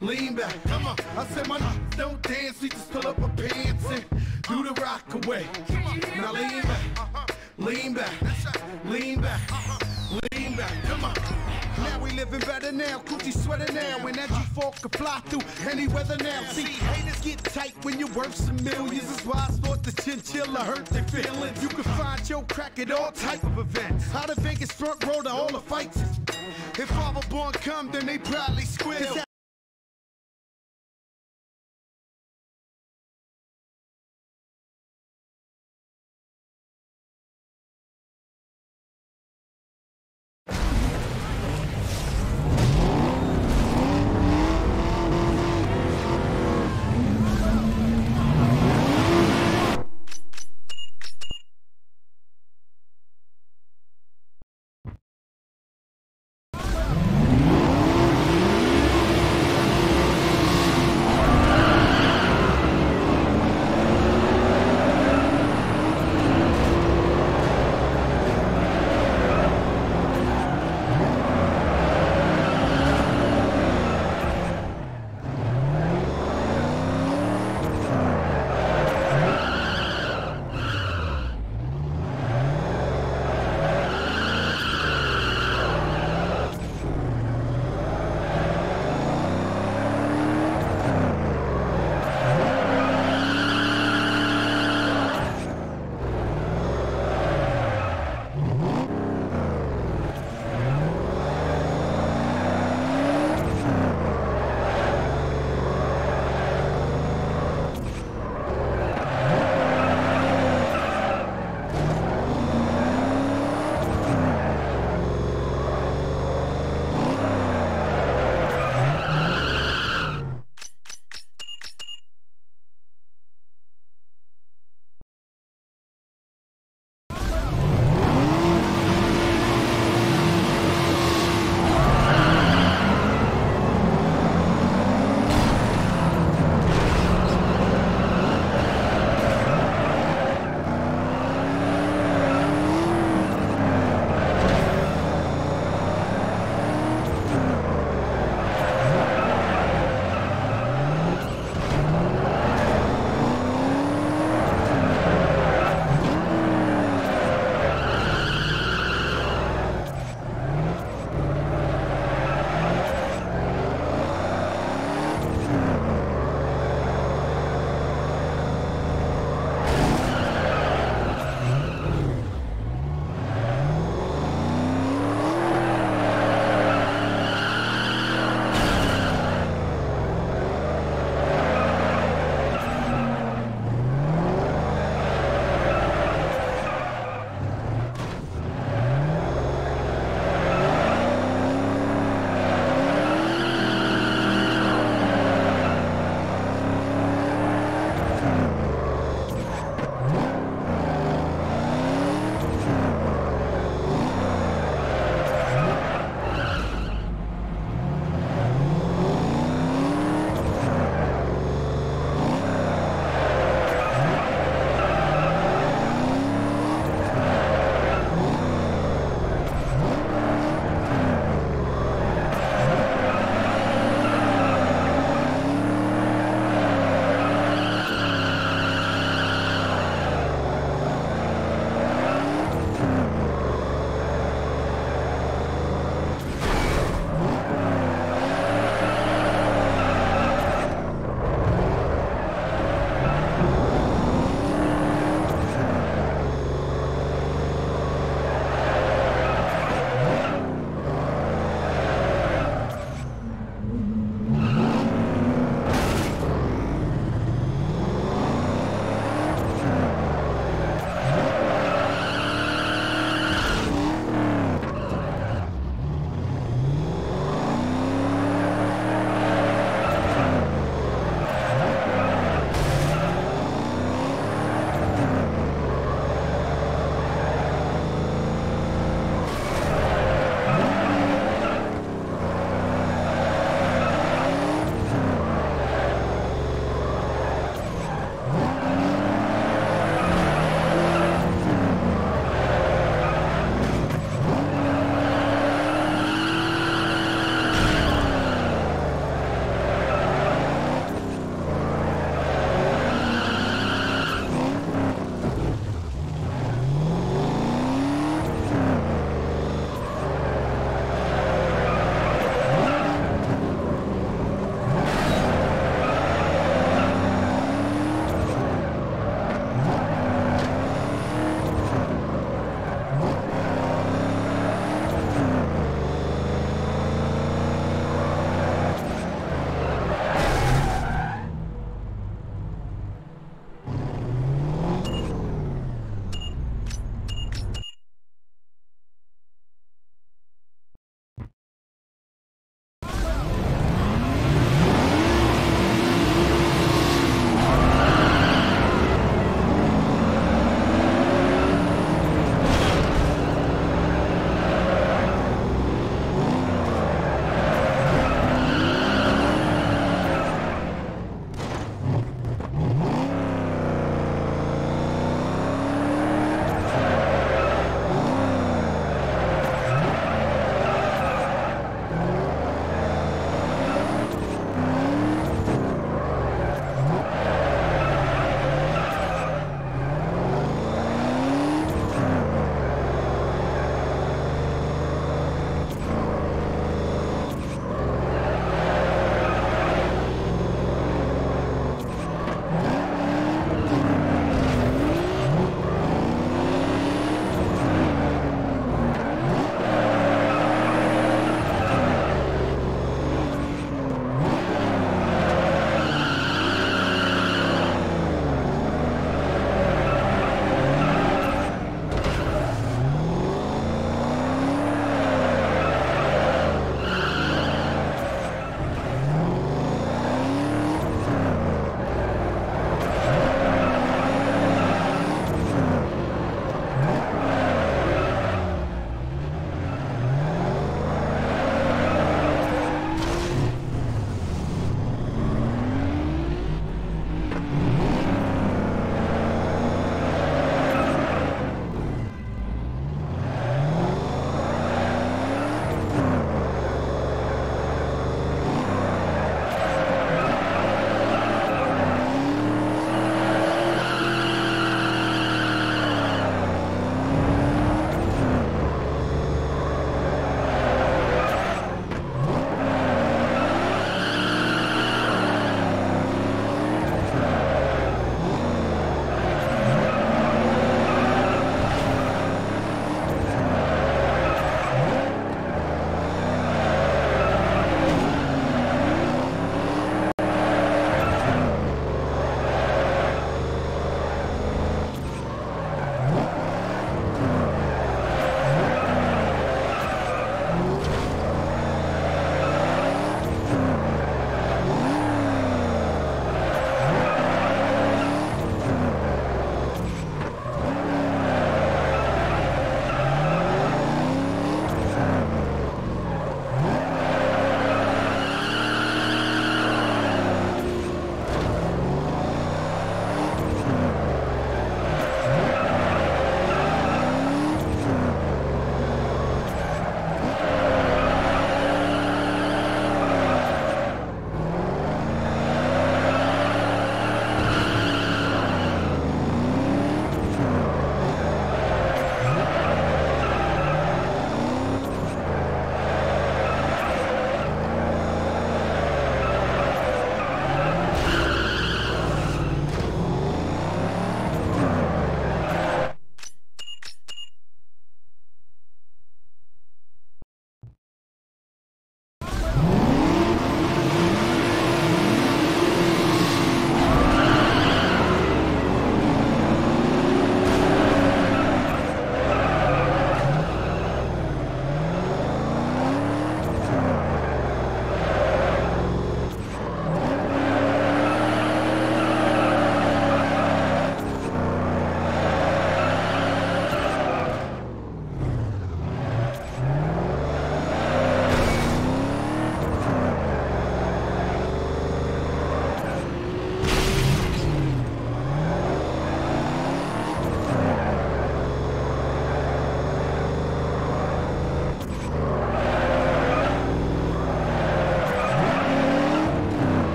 lean back. Come on. I said my don't dance, we just pull up our pants and do the rock away. Now lean back, lean back, lean back, lean back. Come on. Now we living better now, Gucci sweater now, and that G4 can fly through any weather now. See, haters get tight when you're worth some millions. That's why I thought the chinchilla hurt their feelings. You can find your crack at all type of events. Out of Vegas front row to all the fights. If Father Born come, then they proudly squeal.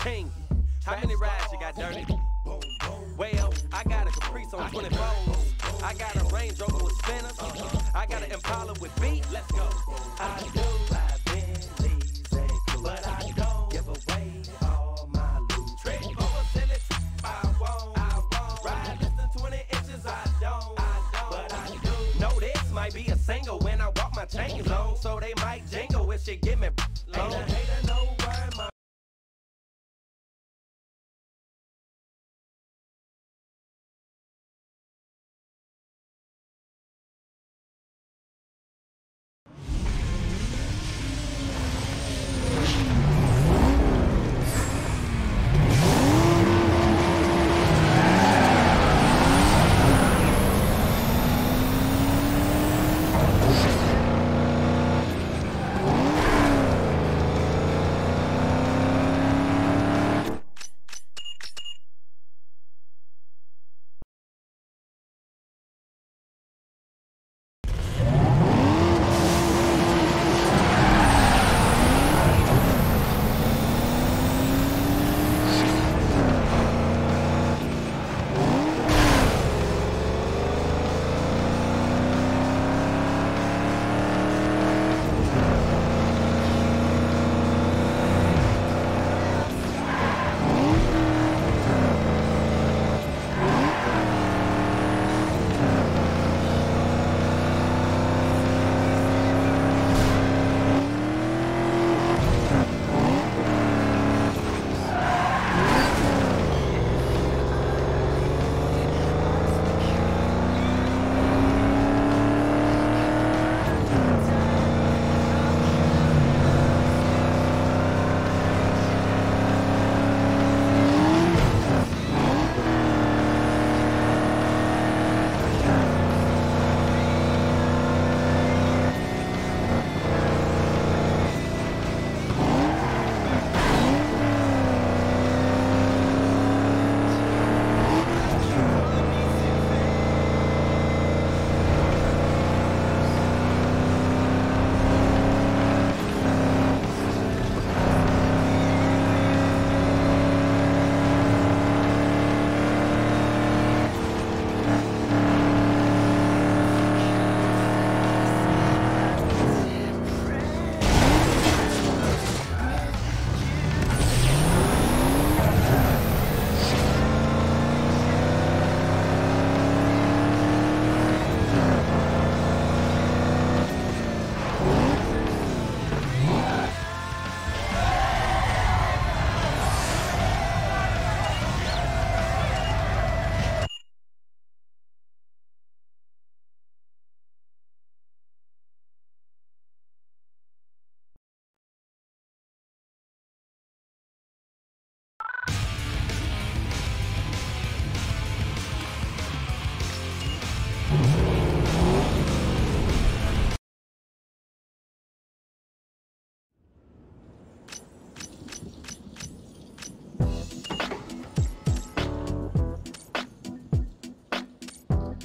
King. How many rides you got, Dirty? Well, I got a Caprice on 24s. I got a Range Rover with spinners. I got an Impala with beat. Let's go. I do have Bentleys, but I don't give away all my loot. Over I won't. I won't. Ride less than 20 inches, I don't. I don't. But I do. Know this might be a single when I walk my chains on, so they might jingle if she give me low. Ain't a hater, no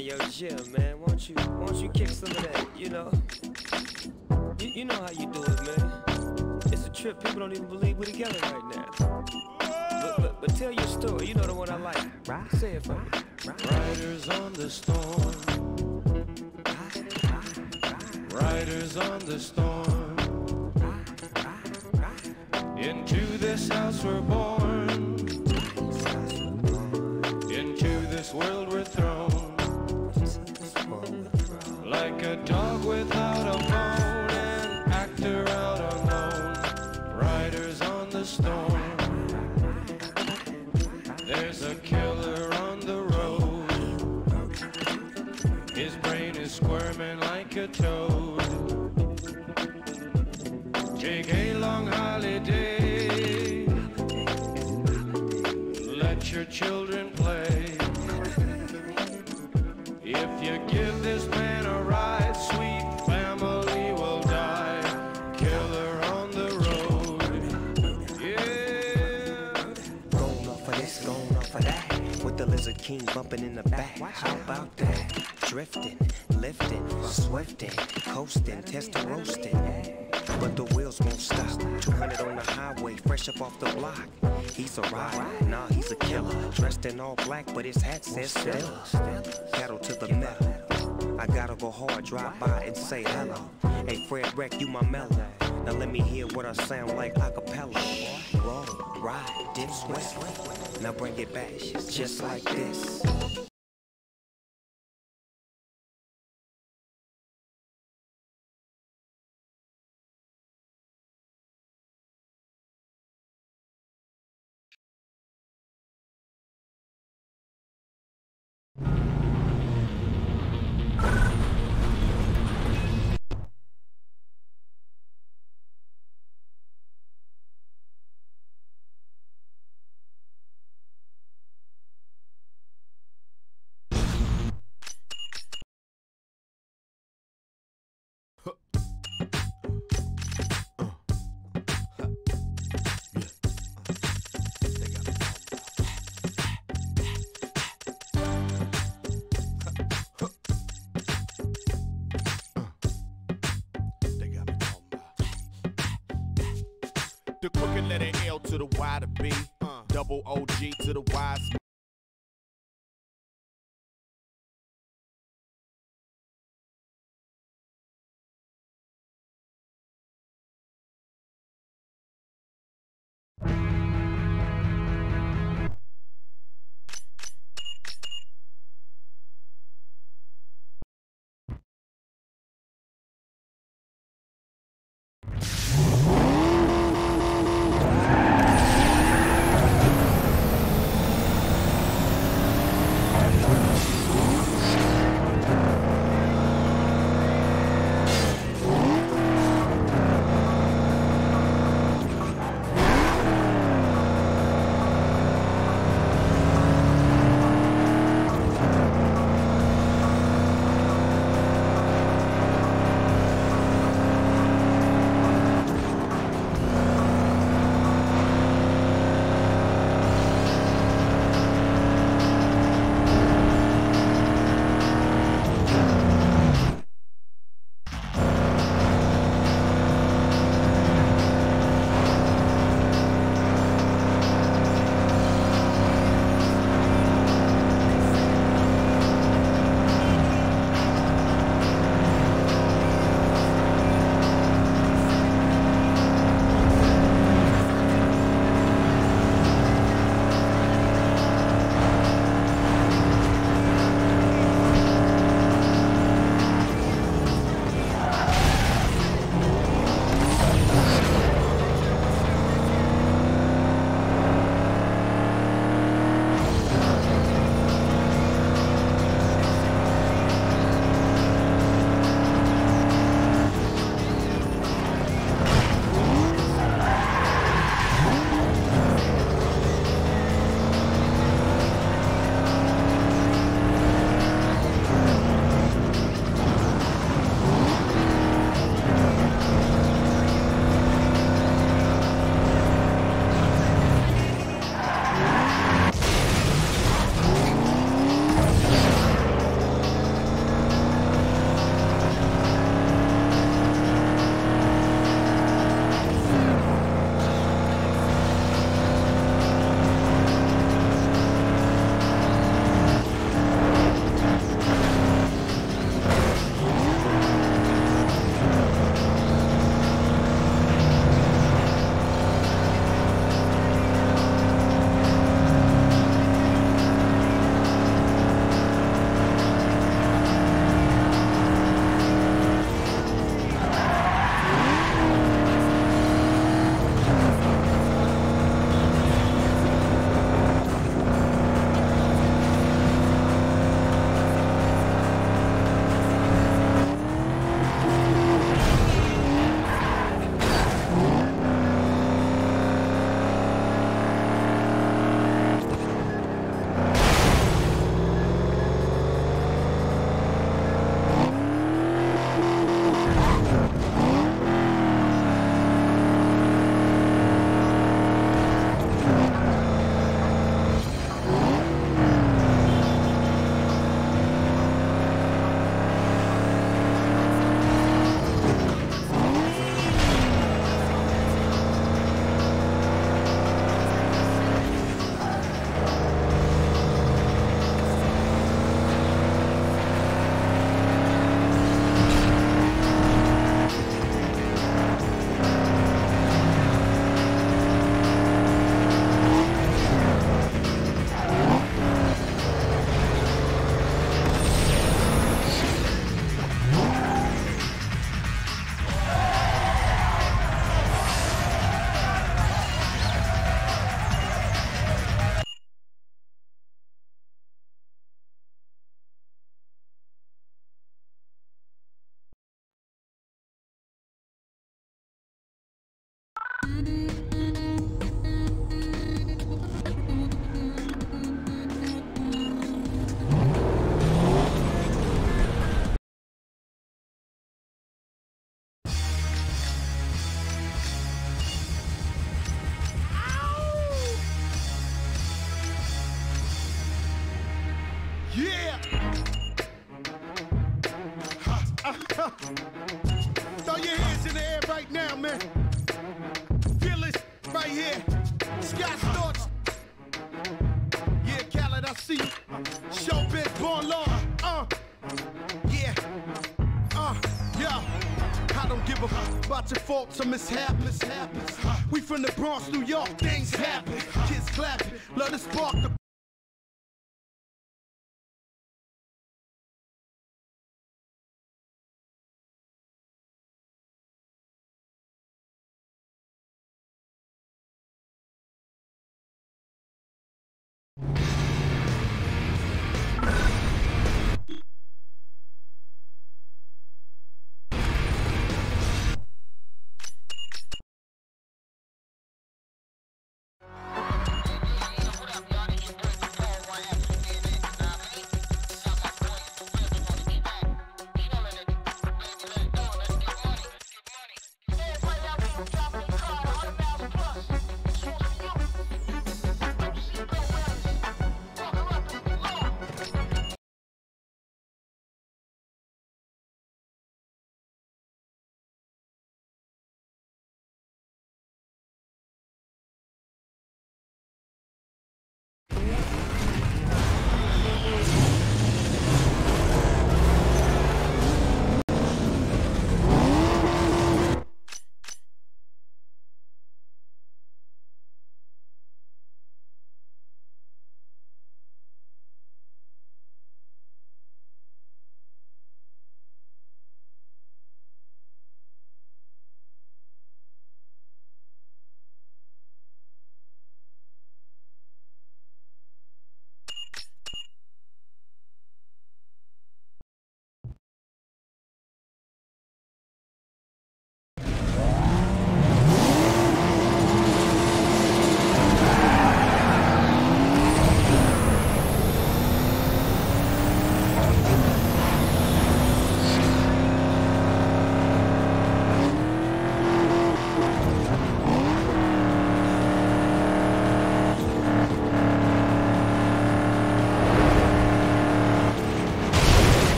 Hey yo, Jim, man, won't you won't you kick some of that? You know, you, you know how you do it, man. It's a trip. People don't even believe we're together right now. But, but, but tell your story. You know the one I like. Right? Say it for me. Riders on the storm. Riders on the storm. Into this house we're born. Into this world we're thrown. Like a dog without King bumping in the back. How about that? Drifting, lifting, swifting, coasting, test roasting. but the wheels won't stop. 200 on the highway, fresh up off the block. He's a rider, nah, he's a killer. Dressed in all black, but his hat says Stella. Pedal to the metal. I gotta go hard, drive by and say hello. Hey, Fredwreck, you my mellow. Now let me hear what I sound like a cappella. Roll, ride, dip, sweat. Now bring it back, just like this.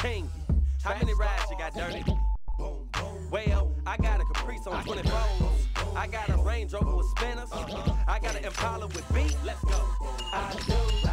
King. How many rides you got dirty? Well, I got a Caprice on 24s. I got a Range Rover with spinners. I got an Impala with beat. Let's go. I do.